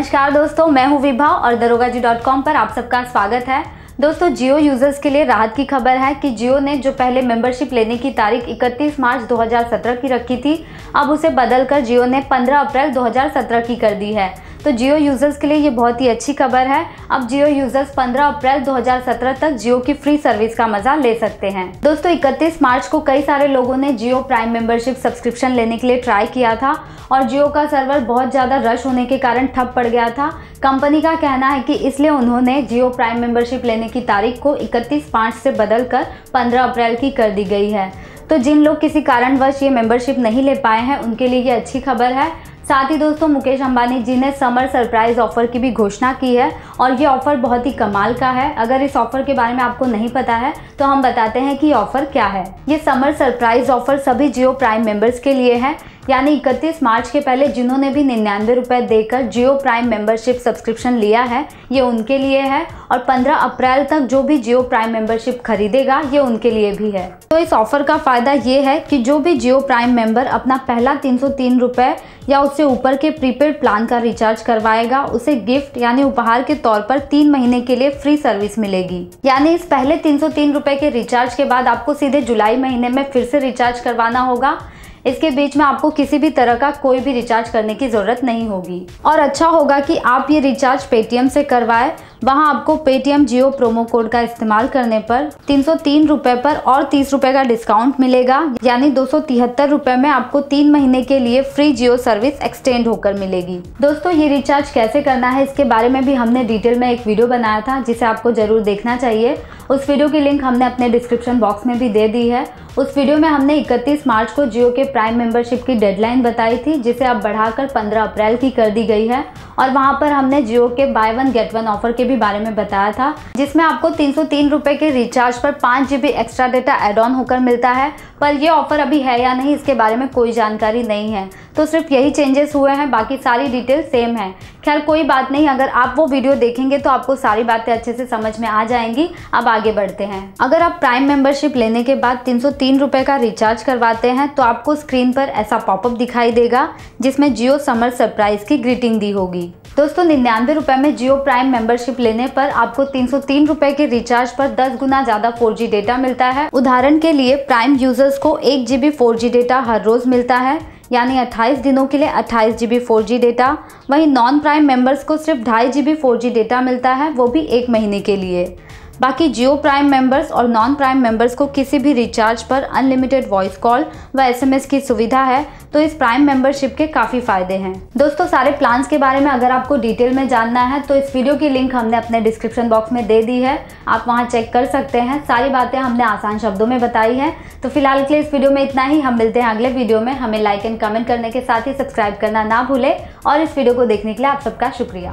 नमस्कार दोस्तों, मैं हूँ विभा और दरोगा जी डॉट कॉम पर आप सबका स्वागत है। दोस्तों, जियो यूज़र्स के लिए राहत की खबर है कि जियो ने जो पहले मेंबरशिप लेने की तारीख 31 मार्च 2017 की रखी थी, अब उसे बदलकर जियो ने 15 अप्रैल 2017 की कर दी है। तो जियो यूज़र्स के लिए ये बहुत ही अच्छी खबर है। अब जियो यूज़र्स 15 अप्रैल 2017 तक जियो की फ्री सर्विस का मज़ा ले सकते हैं। दोस्तों 31 मार्च को कई सारे लोगों ने जियो प्राइम मेंबरशिप सब्सक्रिप्शन लेने के लिए ट्राई किया था और जियो का सर्वर बहुत ज़्यादा रश होने के कारण ठप पड़ गया था। कंपनी का कहना है कि इसलिए उन्होंने जियो प्राइम मेंबरशिप लेने की तारीख को इकतीस मार्च से बदल कर पंद्रह अप्रैल की कर दी गई है। तो जिन लोग किसी कारणवश ये मेंबरशिप नहीं ले पाए हैं, उनके लिए ये अच्छी खबर है। साथ ही दोस्तों, मुकेश अंबानी जी ने समर सरप्राइज़ ऑफ़र की भी घोषणा की है और ये ऑफ़र बहुत ही कमाल का है। अगर इस ऑफ़र के बारे में आपको नहीं पता है तो हम बताते हैं कि ऑफ़र क्या है। ये समर सरप्राइज़ ऑफ़र सभी जियो प्राइम मेंबर्स के लिए है। यानी 31 मार्च के पहले जिन्होंने भी निन्यानवे रुपए देकर जियो प्राइम मेंबरशिप सब्सक्रिप्शन लिया है, ये उनके लिए है। और 15 अप्रैल तक जो भी जियो प्राइम मेंबरशिप खरीदेगा, ये उनके लिए भी है। तो इस ऑफ़र का फ़ायदा ये है कि जो भी जियो प्राइम मेंबर अपना पहला तीन सौ तीन या उससे ऊपर के प्रीपेड प्लान का रिचार्ज करवाएगा। उसे गिफ्ट यानी उपहार के तौर पर तीन महीने के लिए फ्री सर्विस मिलेगी। यानी इस पहले तीन सौ के रिचार्ज के बाद आपको सीधे जुलाई महीने में फिर से रिचार्ज करवाना होगा। इसके बीच में आपको किसी भी तरह का कोई भी रिचार्ज करने की ज़रूरत नहीं होगी। और अच्छा होगा कि आप ये रिचार्ज पेटीएम से करवाएँ। वहाँ आपको पेटीएम जियो प्रोमो कोड का इस्तेमाल करने पर तीन सौ पर और तीस रुपए का डिस्काउंट मिलेगा। यानी दो सौ तिहत्तर रुपए में आपको तीन महीने के लिए फ्री जियो सर्विस एक्सटेंड होकर मिलेगी। दोस्तों, ये रिचार्ज कैसे करना है, इसके बारे में भी हमने डिटेल में एक वीडियो बनाया था, जिसे आपको ज़रूर देखना चाहिए। उस वीडियो की लिंक हमने अपने डिस्क्रिप्शन बॉक्स में भी दे दी है। उस वीडियो में हमने 31 मार्च को जियो के प्राइम मेंबरशिप की डेडलाइन बताई थी, जिसे अब बढ़ाकर 15 अप्रैल की कर दी गई है। और वहाँ पर हमने जियो के buy one get one offer के भी बारे में बताया था, जिसमें आपको तीन सौ तीन रुपए के रिचार्ज पर पाँच GB extra data add on होकर मिलता है। पर यह ऑफ़र अभी है या नहीं, इसके बारे में कोई जानकारी नहीं है। तो सिर्फ़ यही चेंजेस हुए हैं, बाकी सारी डिटेल सेम है। खैर, कोई बात नहीं, अगर आप वो वीडियो देखेंगे तो आपको सारी बातें अच्छे से समझ में आ जाएँगी। अब आगे बढ़ते हैं। अगर आप प्राइम मेंबरशिप लेने के बाद तीन सौ तीन रुपए का रिचार्ज करवाते हैं तो आपको स्क्रीन पर ऐसा पॉपअप दिखाई देगा, जिसमें जियो समर सरप्राइज़ की ग्रीटिंग दी होगी। दोस्तों, निन्यानवे रुपए में जियो प्राइम मेंबरशिप लेने पर आपको तीन सौ तीन रुपए के रिचार्ज पर 10 गुना ज़्यादा फोर जी डेटा मिलता है। उदाहरण के लिए, प्राइम यूज़र्स को एक जीबी फोर जी डेटा हर रोज मिलता है, यानी 28 दिनों के लिए अट्ठाईस G B four G data वहीं नॉन प्राइम मेंबर्स को सिर्फ़ ढाई G B four G data मिलता है, वो भी एक महीने के लिए। बाकी जियो प्राइम मेंबर्स और नॉन प्राइम मेंबर्स को किसी भी रिचार्ज पर अनलिमिटेड वॉइस कॉल व एसएमएस की सुविधा है तो इस प्राइम मेंबरशिप के काफ़ी फ़ायदे हैं। दोस्तों, सारे प्लान्स के बारे में अगर आपको डिटेल में जानना है तो इस वीडियो की लिंक हमने अपने डिस्क्रिप्शन बॉक्स में दे दी है। आप वहाँ चेक कर सकते हैं। सारी बातें हमने आसान शब्दों में बताई हैं। तो फ़िलहाल के लिए इस वीडियो में इतना ही। हम मिलते हैं अगले वीडियो में। हमें लाइक एंड कमेंट करने के साथ ही सब्सक्राइब करना ना भूलें। और इस वीडियो को देखने के लिए आप सबका शुक्रिया।